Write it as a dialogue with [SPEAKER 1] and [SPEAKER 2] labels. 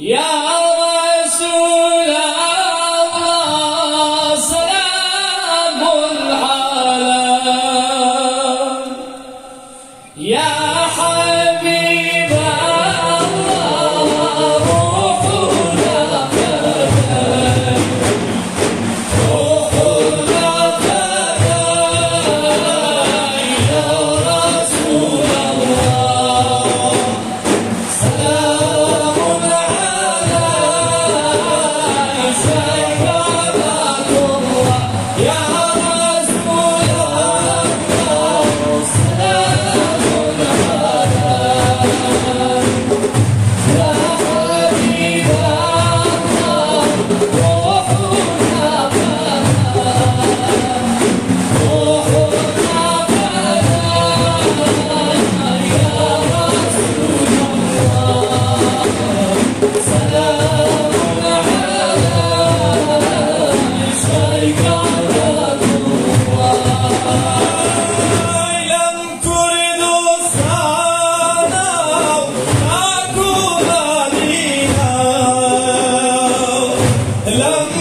[SPEAKER 1] Yeah. love.